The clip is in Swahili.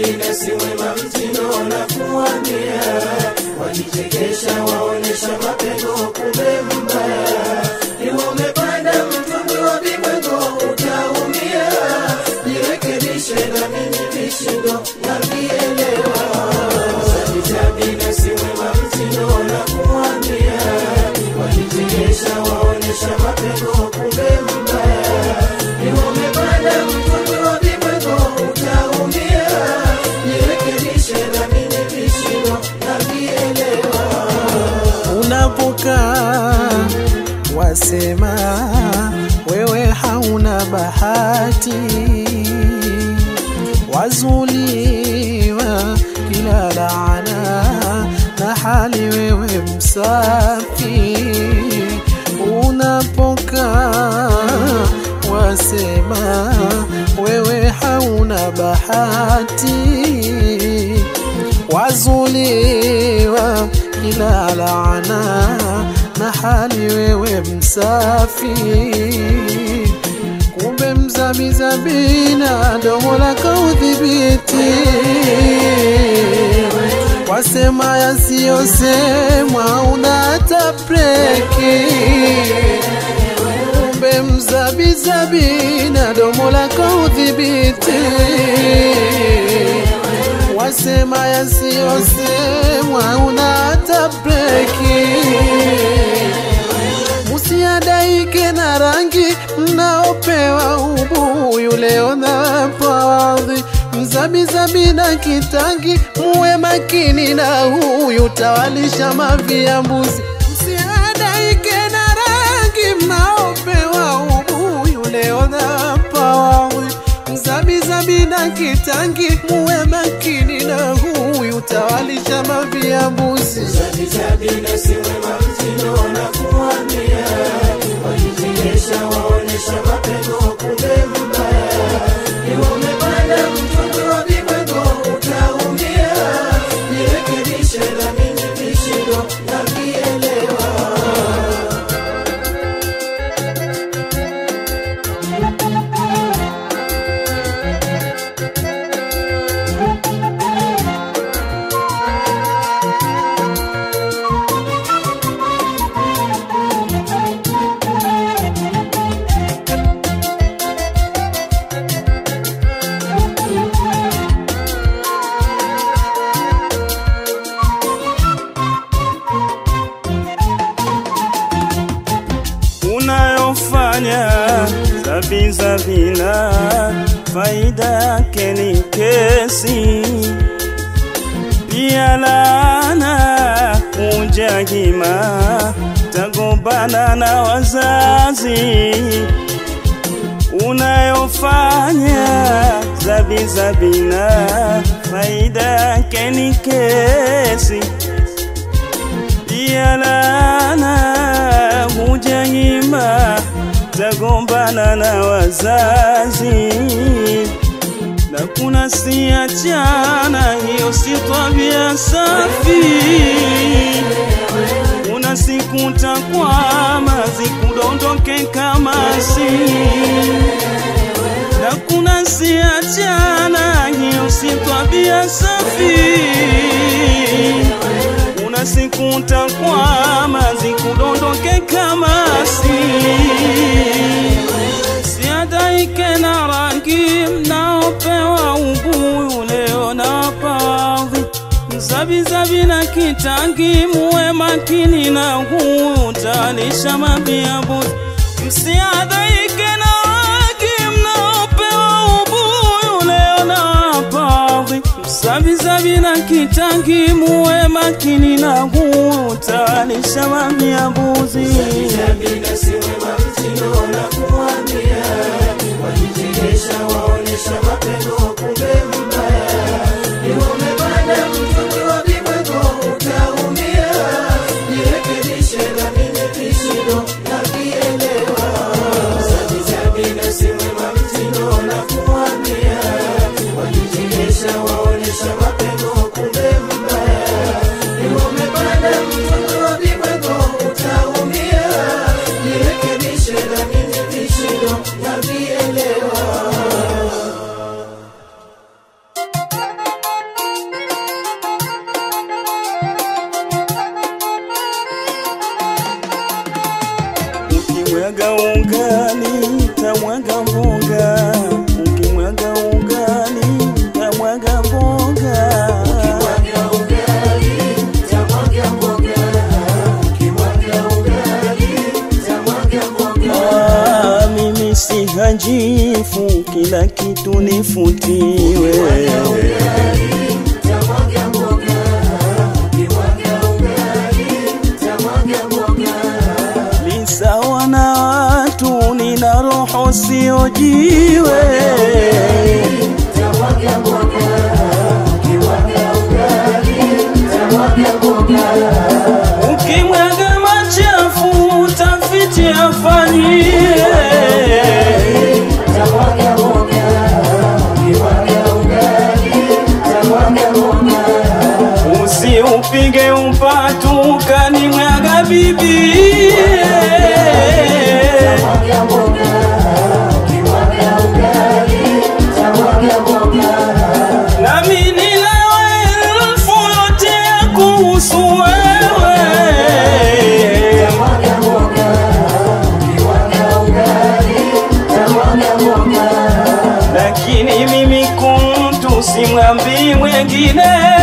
Sabina si wema mtindo na kuambia, wajichekesha mapengo, kumbe laana na hali wewe msafi. Unapokaa wasema wewe hauna bahati wazuliwa kila laana na hali wewe msafi kumbe mzabizabina domo lako udhibiti wasema yasiyosemwa unata breki. Kumbe mzabizabina domo lako udhibiti wasema yasiyosemwa unata breki. Musiadaike na rangi ubuyu leo na fadhi mzabizabi na kitangi muwe makini na huyu tawalisha mavi ya mbuzi. Msiadaike na rangi mnaopewa ubuyu leo na fadhi mzabizabi na kitangi muwe makini na huyu tawalisha mavi ya mbuzi. Sabina si wema mtindo na kuambia, wajichekesha waonesha mapengo, zabizabina faida yake ni kesi. Pia laana ujahima tagombana na wazazi. Unayofanya zabizabina faida yake ni kesi. Pia laana hujanyima tagombana na wazazi. Na kuna siachana hiyo si tabia safi. Kuna siku takwama zikudondoke kama na kuna siachana hiyo si tabia safi kuna siku utakwama zikudondoke kama si. Siadaike na rangi mnaopewa ubuyu leo na pavi mzabizabi na kitangi muwe makini na huu talisha mabia buzi msiadaike mzabizabi na kitangi muwe makini na huu mamia mbuzi. buzi Sabina siwe wema mtindo na kuambia, wajichekesha waonesha mapendo kumbe mbaya Ukimwaga ungani tamwaga mboga, ukimwaga ungani tamwaga mboga, ah, mimi si hajifu, kila kitu nifutiwe. Roho. Ukimwaga machafu tafiti afanyie. Usiupige upatu ukanimwaga bibie. Ya kuhusu wewe. Lakini mimi kuntu simwambii mwenginewe.